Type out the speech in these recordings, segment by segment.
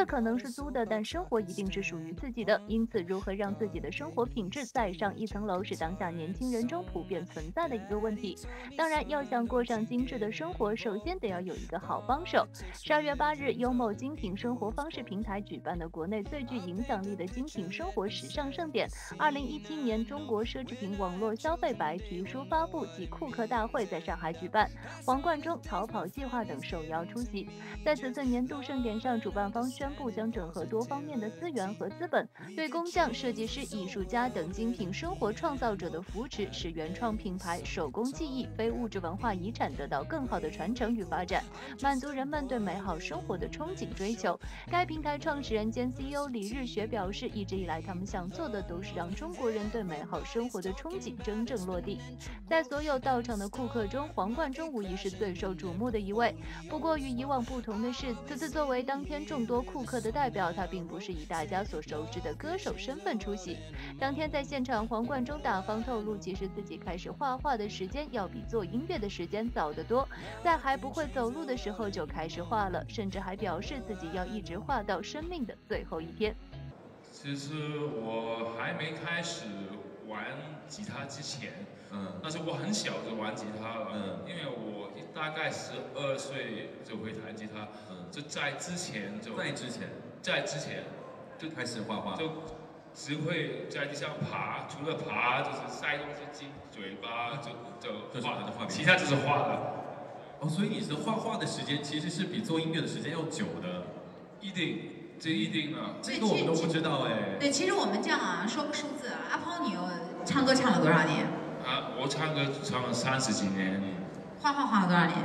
子可能是租的，但生活一定是属于自己的。因此，如何让自己的生活品质再上一层楼，是当下年轻人中普遍存在的一个问题。当然，要想过上精致的生活，首先得要有一个好帮手。十二月八日，由某精品生活方式平台举办的国内最具影响力的精品生活时尚盛典——二零一七年中国奢侈品网络消费白皮书发布及库克大会在上海举办，黄贯中、逃跑计划等受邀出席。在此次年度盛典上，主办方宣布将整合多方面的资源和资本，对工匠、设计师、艺术家等精品生活创造者的扶持，使原创品牌、手工技艺、非物质文化遗产得到更好的传承与发展，满足人们对美好生活的憧憬追求。该平台创始人兼 CEO 李日学表示，一直以来他们想做的都是让中国人对美好生活的憧憬真正落地。在所有到场的顾客中，黄贯中无疑是最受瞩目的一位。不过与以往不同的是，此次作为当天众多顾客的代表，他并不是以大家所熟知的歌手身份出席。当天在现场，黄贯中大方透露，其实自己开始画画的时间要比做音乐的时间早得多，在还不会走路的时候就开始画了，甚至还表示自己要一直画到生命的最后一天。其实我还没开始玩吉他之前，嗯，但是我很小就玩吉他了，嗯，因为我大概十二岁就会弹吉他，嗯，就在之前就在之前，在之前就开始画画，就只会在地上爬，除了爬就是塞东西进嘴巴，就就画画，其他就是画了。哦，所以你是画画的时间其实是比做音乐的时间要久的，一定。这一定啊，这个我们都不知道哎。对，其实我们这样啊，说个数字啊，阿抛，你又唱歌唱了多少年？啊，我唱歌唱了三十几年。画画画了多少年？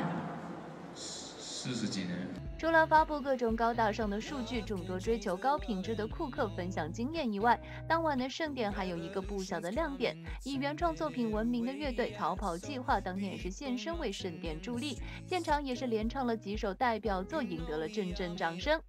四十几年。除了发布各种高大上的数据，众多追求高品质的库克分享经验以外，当晚的盛典还有一个不小的亮点，以原创作品闻名的乐队逃跑计划当天也是现身为盛典助力，现场也是连唱了几首代表作，赢得了阵阵掌声。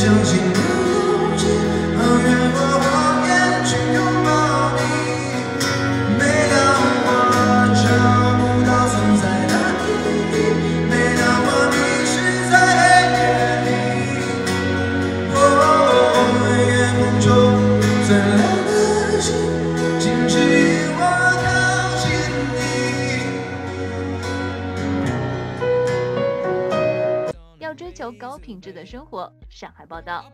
相信的勇气越过谎言去拥抱你每当我找不到存在的意义每当我迷失在黑夜里哦夜空中最亮的星求高品质的生活。上海报道。